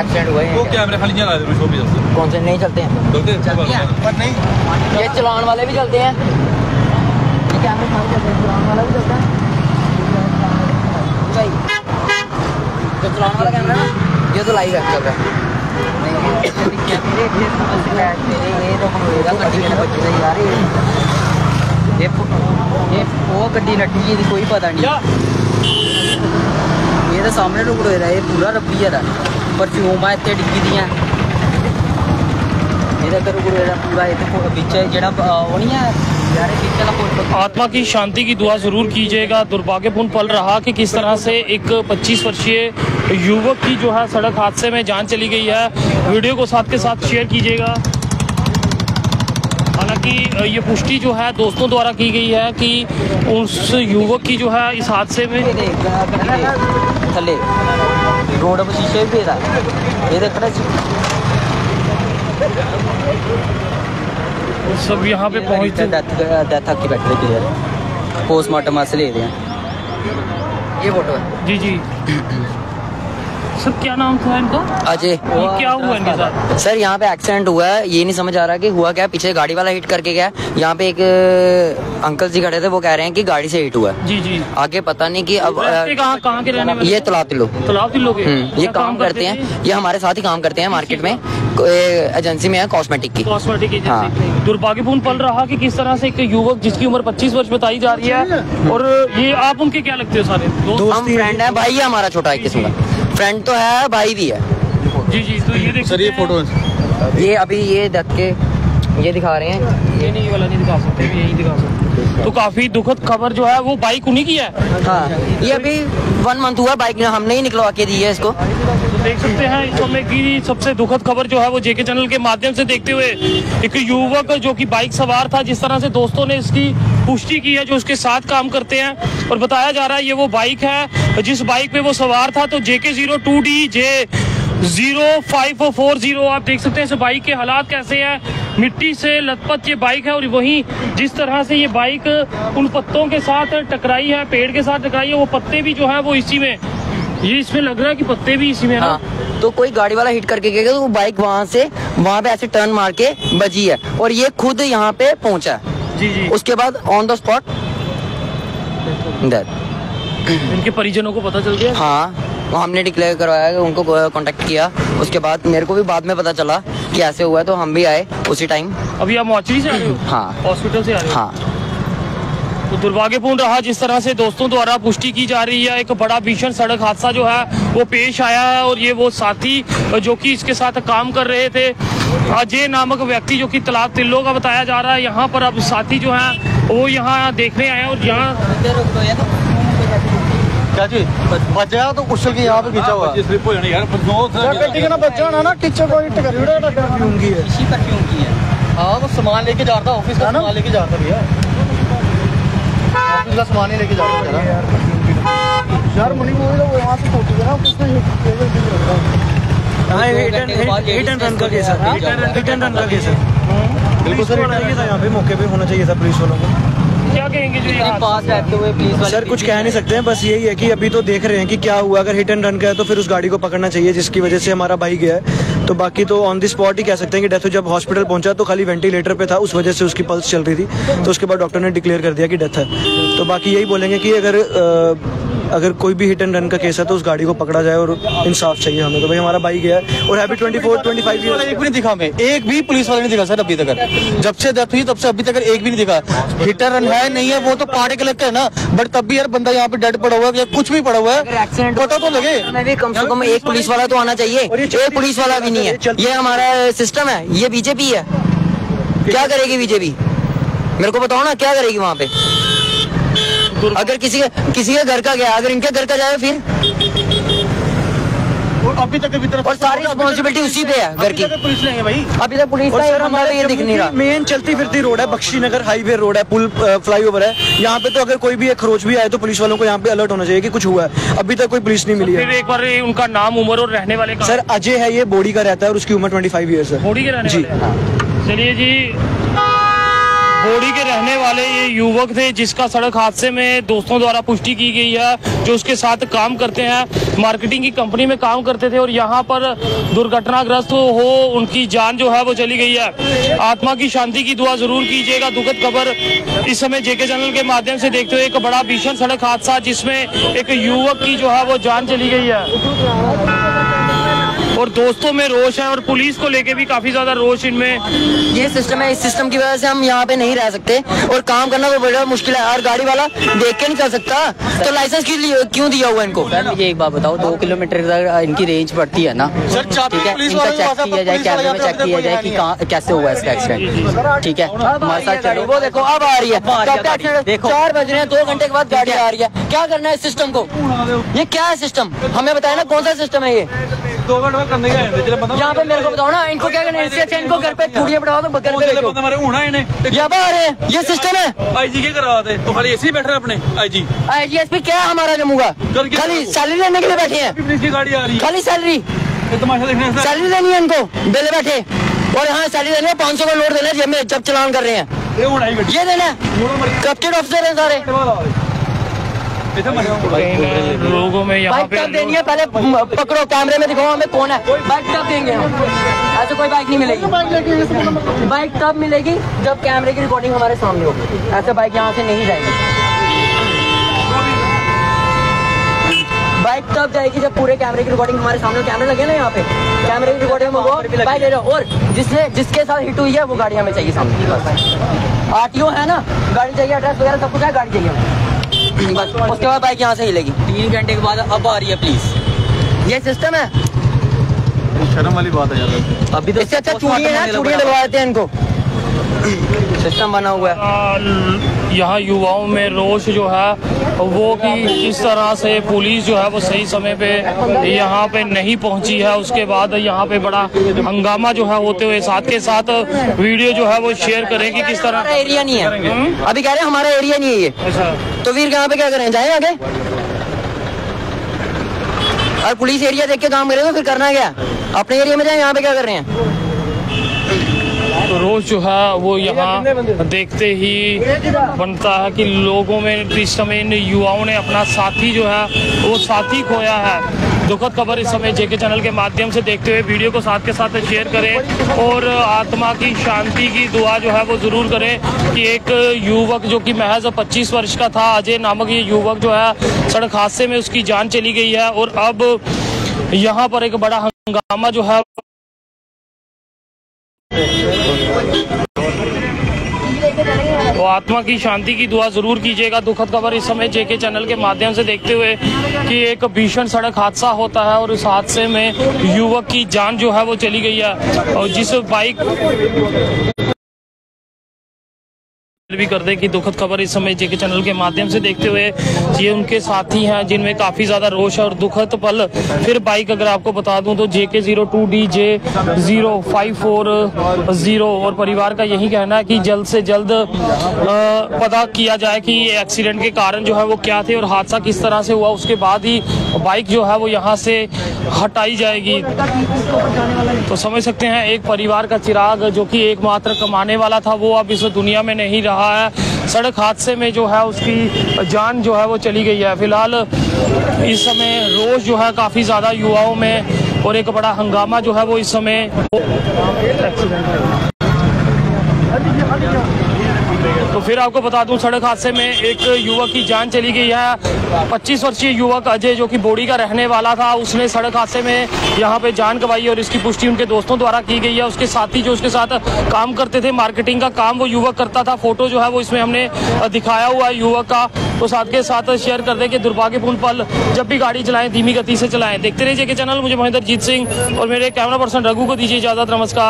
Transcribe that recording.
Accident हुए हैं वो कैमरे खाली चला दे भी चलते कौन से? नहीं चलते हैं। चलते हैं पर नहीं। ये चलान वाले भी चलते हैं। ये कैमरे खाली चलते हैं चलान वाला भी चलता है। चलान वाला कैमरा ना ये तो लाइव है। वो गड्डी नट्टी जी कोई पता नहीं। ये तो सामने टुकड़ो रहा पूरा रबी है ਤਾਂ ਸਾਹਮਣੇ ਰੁਕ ਰਿਹਾ ਇਹ ਪੂਰਾ ਰੱਬੀ ਹੈ ਪਰਫਿਊਮਾਂ ਇੱਥੇ ਡਿੱਗੀ ਦੀਆਂ ਇਹਦਾ ਕਰ ਰੁਕ ਰਿਹਾ ਪੂਰਾ ਇਹ ਵਿੱਚ ਜਿਹੜਾ ਅਹ, ਉਹ ਨਹੀਂ ਹੈ ਯਾਰ ਇਹ ਵਿੱਚ ਵਾਲਾ ਫੋਟੋ आत्मा की शांति की दुआ जरूर कीजिएगा दुर्भाग्यपूर्ण पल रहा कि किस तरह से एक 25 वर्षीय युवक की जो है सड़क हादसे में जान चली गई है वीडियो को साथ के साथ शेयर कीजिएगा हालांकि अ, ये पुष्टि जो है दोस्तों द्वारा की गई है कि उस युवक की जो है इस हादसे में ਇਹ रोड पर शीशे भी पेदा ये देखना चाहिए सब यहाँ पे पहुँच डेथ की बैटरी क्लियर पोस्टमार्टम वास्ते ले रहे हैं। ये फ़ोटो है। जी जी। सर क्या नाम था इनका? अजय। क्या हुआ इनके साथ? सर यहाँ पे एक्सीडेंट हुआ है ये नहीं समझ आ रहा कि हुआ क्या पीछे गाड़ी वाला हिट करके गया यहाँ पे एक अंकल जी खड़े थे वो कह रहे हैं कि गाड़ी से हिट हुआ है। जी जी। आगे पता नहीं कि अब कहाँ कहाँ के रहने ये तालाब तिलो तालाब दिल लोग हम्म, ये काम करते हैं। ये हमारे साथ ही काम करते हैं मार्केट में। एजेंसी में है कॉस्मेटिक की। कॉस्मेटिक हाँ। एजेंसी दुर्भाग्यपूर्ण पल रहा कि किस तरह से एक युवक जिसकी उम्र 25 वर्ष बताई जा रही है और ये आप उनके क्या लगते हो सारे? दोस्त? हम फ्रेंड है भाई हमारा छोटा एक किस्म का। फ्रेंड तो है भाई भी है। जी जी तो ये देख सर ये फ़ोटो ये अभी ये देख के ये दिखा रहे हैं। ये नहीं ये वाला नहीं दिखा सकते ये यही दिखा सकते। तो काफ़ी दुखद खबर जो है वो बाइक उन्हीं की है? हाँ ये अभी वन मंथ हुआ बाइक हमने ही निकलवा के दी है इसको। देख सकते हैं। इस समय की सबसे दुखद खबर जो है वो जेके चैनल के माध्यम से देखते हुए एक युवक जो कि बाइक सवार था, जिस तरह से दोस्तों ने इसकी पुष्टि की है, जो उसके साथ काम करते हैं। और बताया जा रहा है, ये वो बाइक है, जिस बाइक पे वो सवार था तो JK zero two D, J zero five four zero, आप देख सकते हैं इस बाइक के हालात कैसे हैं। मिट्टी से लथपथ ये बाइक है, और वहीं जिस तरह से ये बाइक उन पत्तों के साथ टकराई है, पेड़ के साथ टकराई है, वो पत्ते भी जो है वो इसी में ये इसमें लग रहा है कि पत्ते भी इसी में है ना? तो कोई गाड़ी वाला हिट करके गया तो बाइक वहाँ से वहाँ पे ऐसे टर्न मार के बजी है। और ये खुद यहाँ पे पहुँचा है। जी जी। उसके बाद ऑन द स्पॉट इनके परिजनों को पता चल गया? हाँ हमने डिक्लेयर करवाया उनको कांटेक्ट किया। उसके बाद मेरे को भी बाद में पता चला कि ऐसे हुआ है तो हम भी आए उसी टाइम अभी आप मौचरी से आ रहे हो? हाँ। हॉस्पिटल से आ रहे हो? हाँ। तो दुर्भाग्यपूर्ण रहा जिस तरह से दोस्तों द्वारा पुष्टि की जा रही है। एक बड़ा भीषण सड़क हादसा जो है वो पेश आया है और ये वो साथी जो कि इसके साथ काम कर रहे थे अजय नामक व्यक्ति जो कि तालाब तिल्लो का बताया जा रहा है। यहाँ पर अब साथी जो है वो यहाँ देखने आए और यहाँ क्या जी? तो कुशल यहाँ पे खींचा हुआ है। हाँ वो सामान लेके जा रहा ऑफ़िस का सामान लेके भैया। ऑफ़िस का सामान ही लेके जा रहा था यार मनी वो वहाँ से फ़ोटो हाँ hit and hit and run का केस है हिट एंड रन का केस है। बिल्कुल सर यहाँ पे मौके पे होना चाहिए था पुलिस वालों को। क्या कहेंगे जो ये हादसा पास रहते हुए पुलिस सर कुछ कह नहीं सकते हैं बस यही है कि अभी तो देख रहे हैं कि क्या हुआ। अगर हिट एंड रन का है तो फिर उस गाड़ी को पकड़ना चाहिए जिसकी वजह से हमारा भाई गया है। तो बाकी तो ऑन द स्पॉट ही कह सकते हैं कि डेथ जब हॉस्पिटल पहुँचा तो खाली वेंटिलेटर पे था, उस वजह से उसकी पल्स चल रही थी। तो उसके बाद डॉक्टर ने डिक्लेयर कर दिया कि डेथ है। तो बाकी यही बोलेंगे कि अगर अगर कोई भी हिट एंड रन का केस है तो उस गाड़ी को पकड़ा जाए और इंसाफ चाहिए हमें। तो भाई हमारा भाई गया है और happy twenty four twenty five एक भी नहीं दिखा मैं एक भी पुलिस वाला नहीं दिखा सर अभी तक। जब से डेथ हुई तब से अभी तक एक भी नहीं दिखा। हिटर रन है नहीं है वो तो कांटे के लगते हैं ना। बट तब भी यार बंदा यहाँ पे डेड पड़ा हुआ है या कुछ भी पड़ा हुआ है एक्सीडेंट पता तो लगे। में भी कम से कम एक पुलिस वाला तो आना चाहिए। एक पुलिस वाला भी नहीं है। ये हमारा सिस्टम है ये बीजेपी है। क्या करेगी बीजेपी मेरे को बताओ ना क्या करेगी वहाँ पे? अगर किसी का किसी के घर का गया अगर इनके घर का जाए फिर? और अभी तक अभी तक और सारी रिस्पॉन्सिबिलिटी उसी पे है घर की। पुलिस नहीं है भाई। अभी तक पुलिस का सर हमारा ये दिख नहीं रहा। मेन चलती फिरती रोड है बख्शी नगर हाईवे रोड है पुल फ्लाईओवर है। यहाँ पे तो अगर कोई भी एक खरोच भी आए तो पुलिस वालों को यहाँ पे अलर्ट होना चाहिए कि कुछ हुआ है। अभी तक कोई पुलिस नहीं मिली फिर है एक बार उनका नाम उम्र और रहने वाले का सर अजय है ये बोडी का रहता है और उसकी उम्र ट्वेंटी फाइव ईयर्स है। मोड़ी के रहने जी। चलिए जी। बोड़ी के रहने वाले ये युवक थे, जिसका सड़क हादसे में दोस्तों द्वारा पुष्टि की गई है, जो उसके साथ काम करते हैं, मार्केटिंग की कंपनी में काम करते थे और यहाँ पर दुर्घटनाग्रस्त हो उनकी जान जो है वो चली गई है। आत्मा की शांति की दुआ ज़रूर कीजिएगा। दुखद खबर इस समय जेके चैनल के माध्यम से देखते हुए एक बड़ा भीषण सड़क हादसा, जिसमें एक युवक की जो है वो जान चली गई है। और दोस्तों में रोष है और पुलिस को लेके भी काफ़ी ज़्यादा रोष इनमें। ये सिस्टम है इस सिस्टम की वजह से हम यहाँ पे नहीं रह सकते और काम करना तो बड़ा मुश्किल है और गाड़ी वाला देख के नहीं कर सकता। तो लाइसेंस के क्यों दिया हुआ इनको? सर मुझे एक बात बताओ दो किलोमीटर तक इनकी रेंज पड़ती है ना? ठीक है इनका चेक किया जाए कैमरे में चेक किया जाए की कैसे हुआ इसका एक्सीडेंट ठीक है हमारे साथ चलो। वो देखो अब आ रही है? देखो। चार बज रहे हैं दो घंटे के बाद गाड़ी आ रही है। क्या करना है इस सिस्टम को? ये क्या है सिस्टम हमें बताया ना कौन सा सिस्टम है ये? दो घंटे करने है यहाँ पे मेरे को बताओ ना इनको क्या करना है? इससे अच्छा इनको घर पे चूड़ियाँ बढ़ाओ तो घर पे चले भेजो होना इन्हें यहाँ पे आ ये सिस्टम है। करा दे तो खाली ऐसे ही बैठ रहे अपने आईजी। आईजीएसपी क्या हमारा जम्मू का? खाली सैलरी लेने के लिए बैठे हैं। गाड़ी आ रही। खाली सैलरी सैलरी लेनी है इनको बेले बैठे। और यहाँ सैलरी देनी है पाँच सौ का लोड देना है जेब जब चलान कर रहे हैं। ये देना है। कब ऑफिसर हैं सारे। लोगों में यहाँ पे देनी है पहले पकड़ो कैमरे में दिखाओ हमें कौन है। बाइक कब देंगे हम। ऐसे कोई बाइक नहीं मिलेगी। बाइक तब मिलेगी जब कैमरे की रिकॉर्डिंग हमारे सामने होगी। ऐसे बाइक यहाँ से नहीं जाएगी। बाइक तब जाएगी जब पूरे कैमरे की रिकॉर्डिंग हमारे सामने कैमरे लगे ना यहाँ पे। कैमरे की रिकॉर्डिंग में वो बाइक ले रहे और जिसने जिसके साथ हिट हुई है वो गाड़ी हमें चाहिए सामने। आरटीओ है ना? गाड़ी चाहिए एड्रेस वगैरह सब कुछ है गाड़ी चाहिए। बस उसके बाद बाइक यहाँ से हिलेगी। तीन घंटे के बाद अब आ रही है प्लीज़ ये सिस्टम है। शर्म वाली बात है यार। अभी तो इससे अच्छा चूड़ियाँ ना चूड़ियाँ लगवा देते हैं इनको। सिस्टम बना हुआ है। यहाँ युवाओं में रोष जो है वो कि किस तरह से पुलिस जो है वो सही समय पे यहाँ पे नहीं पहुँची है। उसके बाद यहाँ पे बड़ा हंगामा जो है होते हुए साथ के साथ वीडियो जो है वो शेयर करें कि किस तरह एरिया नहीं है। अभी कह रहे हैं हमारा एरिया नहीं है ये। अच्छा। तो वीर यहाँ पे क्या करें? जाए आगे? और पुलिस एरिया देख के काम करें तो फिर करना क्या? अपने एरिया में जाए यहाँ पे क्या कर रहे हैं? तो रोज जो है वो यहाँ देखते ही बनता है कि लोगों में इस समय इन युवाओं ने अपना साथी जो है वो साथी खोया है। दुखद खबर इस समय जेके चैनल के माध्यम से देखते हुए वीडियो को साथ के साथ शेयर करें और आत्मा की शांति की दुआ जो है वो ज़रूर करें कि एक युवक जो कि महज 25 वर्ष का था अजय नामक ये युवक जो है सड़क हादसे में उसकी जान चली गई है और अब यहाँ पर एक बड़ा हंगामा जो है तो आत्मा की शांति की दुआ ज़रूर कीजिएगा। दुखद खबर इस समय जेके चैनल के माध्यम से देखते हुए कि एक भीषण सड़क हादसा होता है और इस हादसे में युवक की जान जो है वो चली गई है। और जिस बाइक भी कर दे कि दुखद खबर इस समय जेके चैनल के माध्यम से देखते हुए ये उनके साथी हैं, जिनमें काफ़ी ज़्यादा रोष है और दुखद पल। फिर बाइक अगर आपको बता दूँ तो JK zero two D J zero five four zero और परिवार का यही कहना है कि जल्द से जल्द पता किया जाए कि ये एक्सीडेंट के कारण जो है वो क्या थे और हादसा किस तरह से हुआ। उसके बाद ही बाइक जो है वो यहाँ से हटाई जाएगी। तो समझ सकते हैं, एक परिवार का चिराग जो कि एकमात्र कमाने वाला था, वो अब इस दुनिया में नहीं रहा है। सड़क हादसे में जो है उसकी जान जो है वो चली गई है। फ़िलहाल इस समय रोज जो है काफ़ी ज़्यादा युवाओं में और एक बड़ा हंगामा जो है वो इस समय तो फिर आपको बता दूँ, सड़क हादसे में एक युवक की जान चली गई है। 25 वर्षीय युवक अजय, जो कि बोड़ी का रहने वाला था, उसने सड़क हादसे में यहाँ पे जान गंवाई और इसकी पुष्टि उनके दोस्तों द्वारा की गई है। उसके साथी जो उसके साथ काम करते थे, मार्केटिंग का काम, वो युवक करता था। फ़ोटो जो है, वो इसमें हमने दिखाया हुआ है युवक का। तो साथ के साथ शेयर कर दे कि दुर्भाग्यपूर्ण पल, जब भी गाड़ी चलाएँ, धीमी गति से चलाएँ। देखते रहिए के चैनल मुझे महेंद्र जीत सिंह और मेरे कैमरा पर्सन रघु को दीजिए इजाज़त। नमस्कार।